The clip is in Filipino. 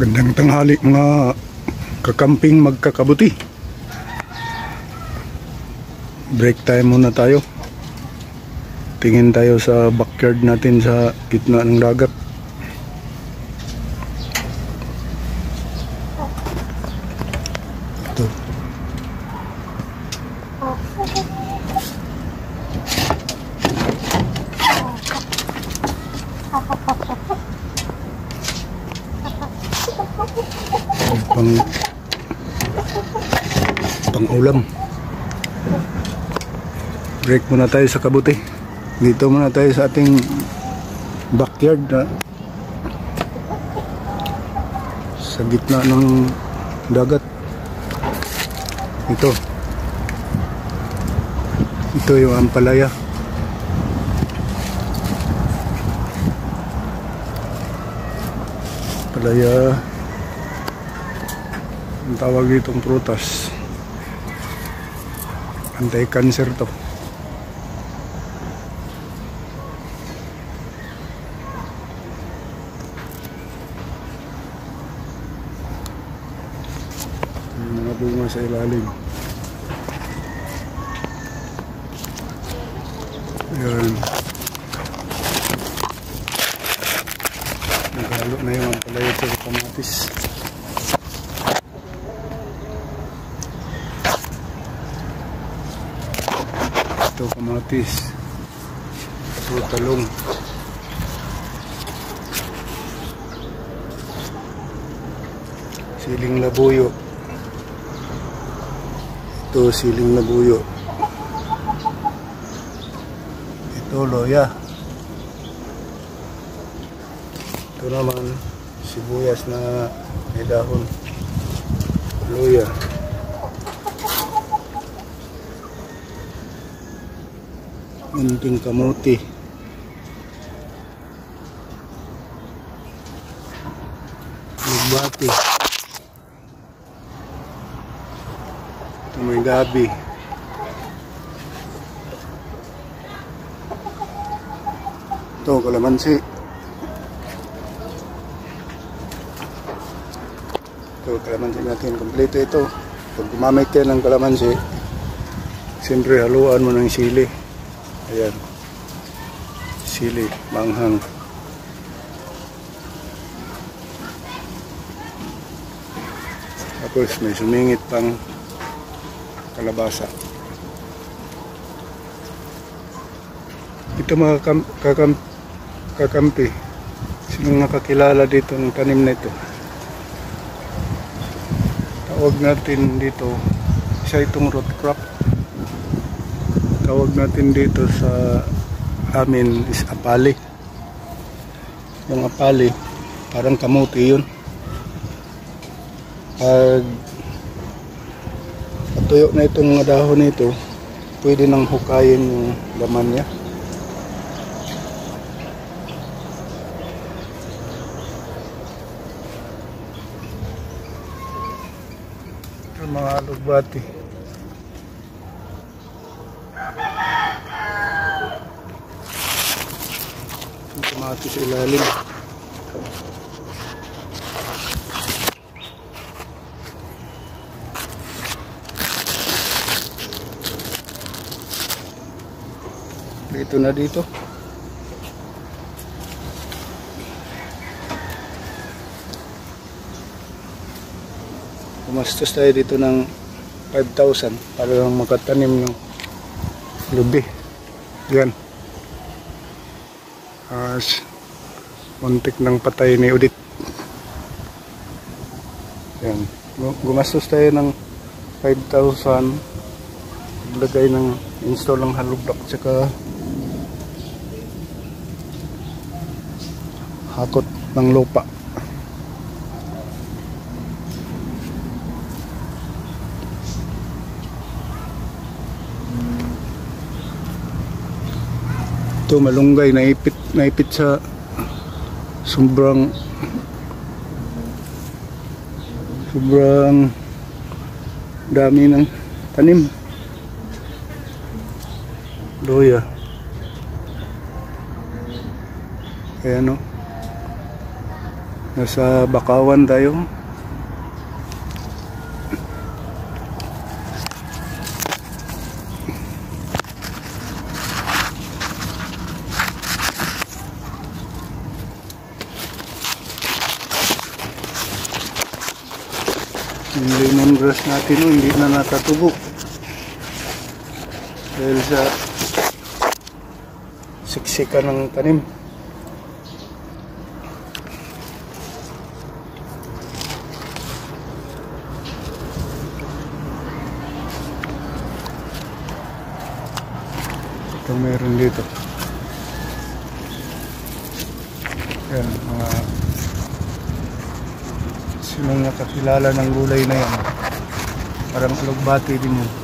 Gandang tanghali mga kakamping magkakabuti. Break time muna tayo. Tingin tayo sa backyard natin sa gitna ng dagat. Ito. pang pang ulam. Break muna tayo sa kabuti. Dito muna tayo sa ating backyard na sa gitna ng dagat. Ito. Ito yung ampalaya. Palaya ang tawag ditong prutas anti-cancer to May mga bunga sa ilalim Ayan. Naghalo na yung ampalaya sa kamatis. Ito kamatis. Ito talong. Siling labuyo. Ito siling labuyo. Ito loya. Ito naman sibuyas na may dahon. Loya. Munting kamuti. Lugbati. Ito may gabi. Ito, kalamansi. Ito, kalamansi natin. Kompleto ito. Pag gumamit kayo ng kalamansi, siyempre haluan mo ng sili. Ayan. Sili, manghang. Tapos may sumingit pang kalabasa. Ito mga kam kakam kakampi. Sinong nakakilala dito ng tanim na ito? Tawag natin dito, isa itong root crop tawag natin dito sa amin is apali. Yung apali parang kamuti yun. Pag patuyo na itong mga dahon nito pwede nang hukayin yung laman niya. Mga alugbati kamatis sa ilalim dito na dito Pumastos tayo dito ng 5,000 para lang makatanim ng lubi. Yan. As muntik ng patay ni Udit. Yan. Gu- Gumastos tayo ng 5,000 lagay ng install ng hollow block tsaka hakot ng lupa. Ito malunggay naipit naipit sa sobrang sobrang dami ng tanim. Loya. Ayan o. Nasa Bakawan tayo. Yung lemongrass natin oh, hindi na nakatubo. Dahil sa siksikan ng tanim. Ito meron dito. Yan, mga sinong nakakilala ng gulay na yan. Parang alugbati din yun.